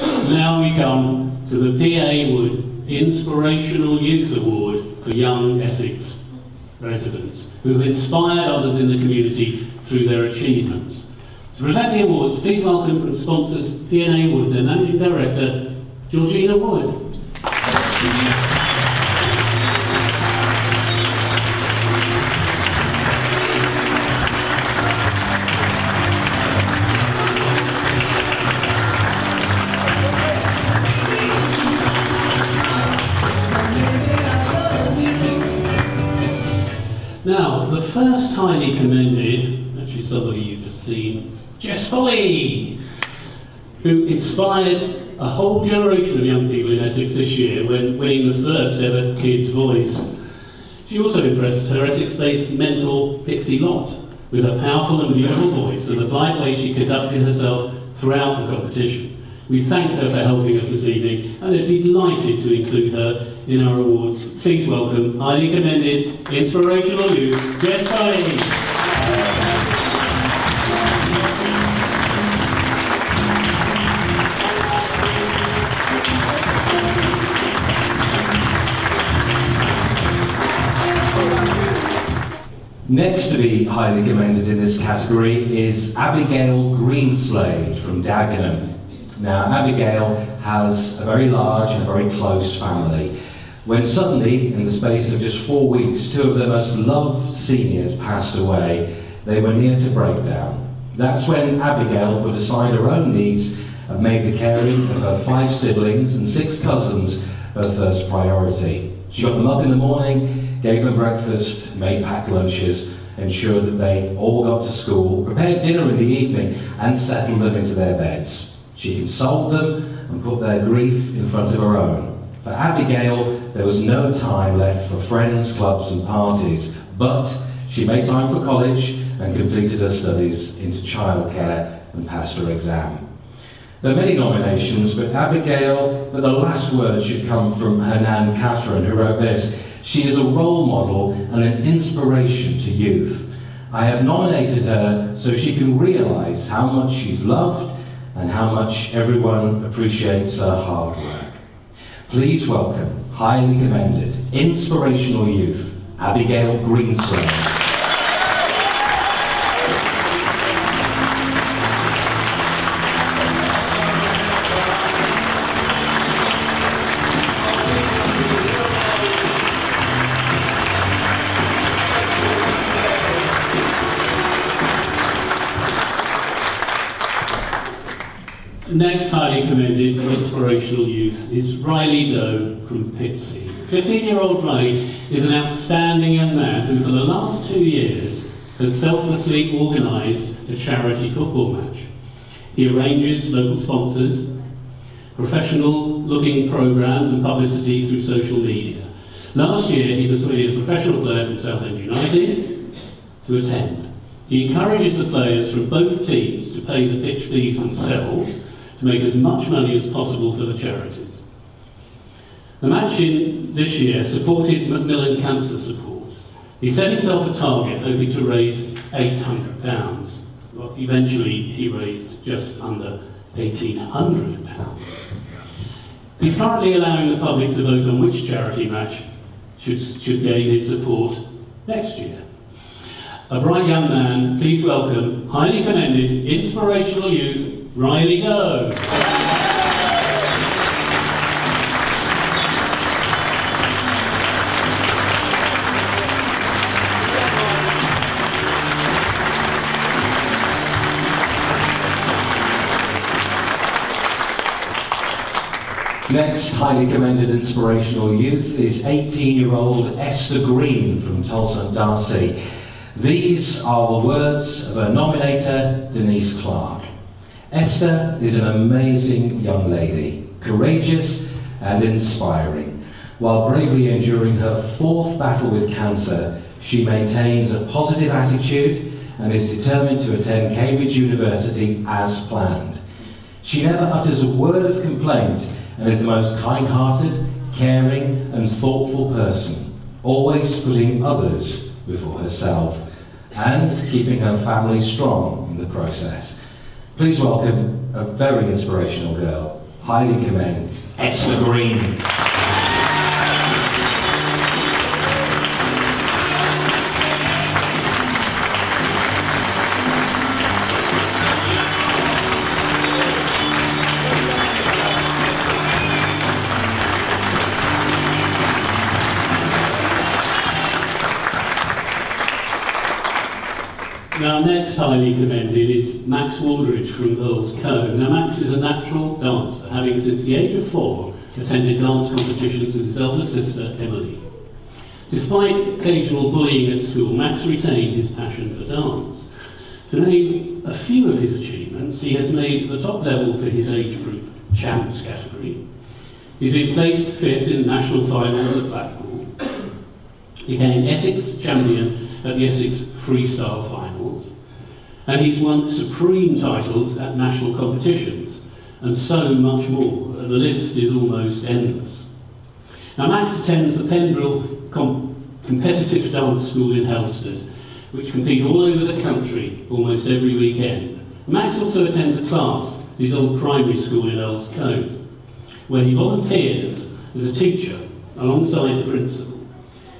Now we come to the PA Wood Inspirational Youth Award for Young Essex residents who have inspired others in the community through their achievements. To present the awards, please welcome from sponsors P&A Wood, their Managing Director, Georgina Wood. Now, the first highly commended, actually somebody you've just seen, Jess Folley, who inspired a whole generation of young people in Essex this year when winning the first ever Kids Voice. She also impressed her Essex-based mentor, Pixie Lott, with her powerful and beautiful voice and the polite way she conducted herself throughout the competition. We thank her for helping us this evening and are delighted to include her in our awards. Please welcome highly commended inspirational youth, Jess Folley. Next to be highly commended in this category is Abigail Greenslade from Dagenham. Now, Abigail has a very large and very close family. When suddenly, in the space of just four weeks, two of their most loved seniors passed away, they were near to breakdown. That's when Abigail put aside her own needs and made the caring of her five siblings and six cousins her first priority. She got them up in the morning, gave them breakfast, made packed lunches, ensured that they all got to school, prepared dinner in the evening, and settled them into their beds. She consoled them and put their grief in front of her own. For Abigail, there was no time left for friends, clubs, and parties, but she made time for college and completed her studies into childcare and passed her exam. There are many nominations, but Abigail, but the last word should come from her nan Catherine, who wrote this. She is a role model and an inspiration to youth. I have nominated her so she can realise how much she's loved and how much everyone appreciates her hard work. Please welcome, highly commended, inspirational youth, Abigail Greenslade. Next highly commended inspirational youth is Rylee Doe from Pitsea. 15-year-old Rylee is an outstanding young man who for the last two years has selflessly organised a charity football match. He arranges local sponsors, professional-looking programmes and publicity through social media. Last year he persuaded a professional player from Southend United to attend. He encourages the players from both teams to pay the pitch fees themselves to make as much money as possible for the charities. The match in this year supported Macmillan Cancer Support. He set himself a target hoping to raise £800. Well, eventually he raised just under £1,800. He's currently allowing the public to vote on which charity match should, should gain his support next year. A bright young man, please welcome highly commended, inspirational youth, Rylee Doe. Next highly commended inspirational youth is 18-year-old Esther Greene from Tolleshunt D'Arcy. These are the words of her nominator, Denise Clark. Esther is an amazing young lady, courageous and inspiring. While bravely enduring her fourth battle with cancer, she maintains a positive attitude and is determined to attend Cambridge University as planned. She never utters a word of complaint and is the most kind-hearted, caring and thoughtful person, always putting others before herself and keeping her family strong in the process. Please welcome a very inspirational girl, highly commend Esther Greene. Now, next highly commended is Max Wooldridge from Earls Colne. Now, Max is a natural dancer, having since the age of four attended dance competitions with his elder sister, Emily. Despite occasional bullying at school, Max retained his passion for dance. To name a few of his achievements, he has made the top level for his age group, champs category. He's been placed fifth in national finals at Blackpool. He became Essex champion at the Essex Freestyle Finals. And he's won supreme titles at national competitions, and so much more. The list is almost endless. Now, Max attends the Pendrell Com- Competitive Dance School in Halstead, which compete all over the country almost every weekend. Max also attends a class at his old primary school in Earls Colne, where he volunteers as a teacher alongside the principal.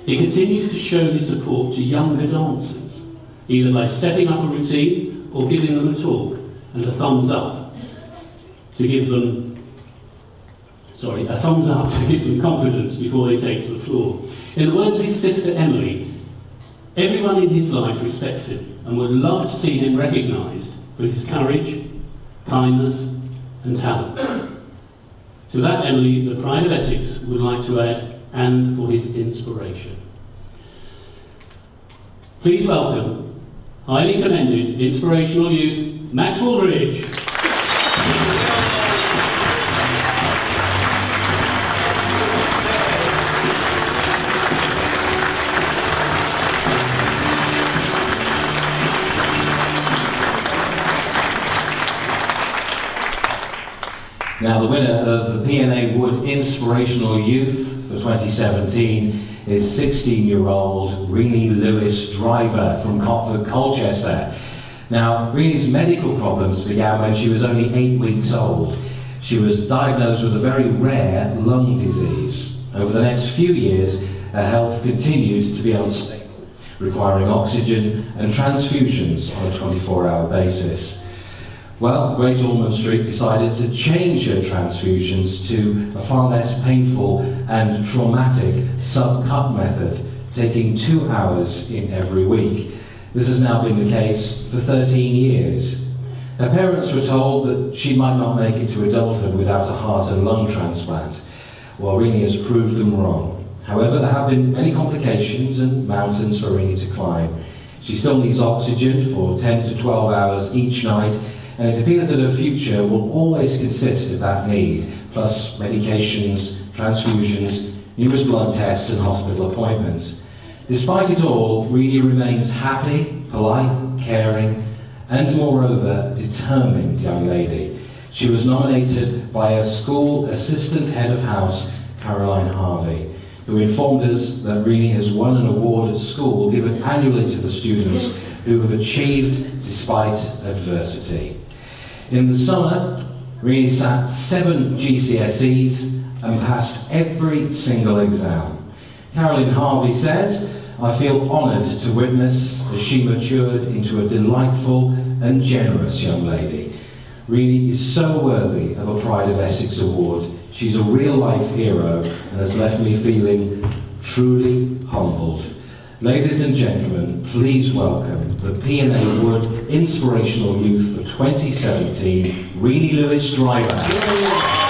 He continues to show his support to younger dancers, either by setting up a routine or giving them a talk and a thumbs up to give them, sorry, a thumbs up to give them confidence before they take to the floor. In the words of his sister Emily, everyone in his life respects him and would love to see him recognised for his courage, kindness and talent. To that, Emily, the Pride of Essex would like to add, and for his inspiration. Please welcome highly commended inspirational youth Max Wooldridge. Now, the winner of the P&A Wood Inspirational Youth for 2017 is 16-year-old Renee Lewis Driver from Copford, Colchester. Now, Renee's medical problems began when she was only eight weeks old. She was diagnosed with a very rare lung disease. Over the next few years, her health continued to be unstable, requiring oxygen and transfusions on a 24-hour basis. Well, Great Ormond Street decided to change her transfusions to a far less painful and traumatic sub-cut method, taking two hours in every week. This has now been the case for 13 years. Her parents were told that she might not make it to adulthood without a heart and lung transplant. Well, Renee has proved them wrong. However, there have been many complications and mountains for Renee to climb. She still needs oxygen for 10 to 12 hours each night and it appears that her future will always consist of that need, plus medications, transfusions, numerous blood tests and hospital appointments. Despite it all, Renee remains happy, polite, caring, and moreover, determined young lady. She was nominated by a school assistant head of house, Caroline Harvey, who informed us that Renee has won an award at school given annually to the students who have achieved despite adversity. In the summer, Renee sat seven GCSEs and passed every single exam. Carolyn Harvey says, I feel honoured to witness as she matured into a delightful and generous young lady. Renee is so worthy of a Pride of Essex award. She's a real life hero and has left me feeling truly humbled. Ladies and gentlemen, please welcome the P&A Wood Inspirational Youth for 2017, Renee Lewis Driver.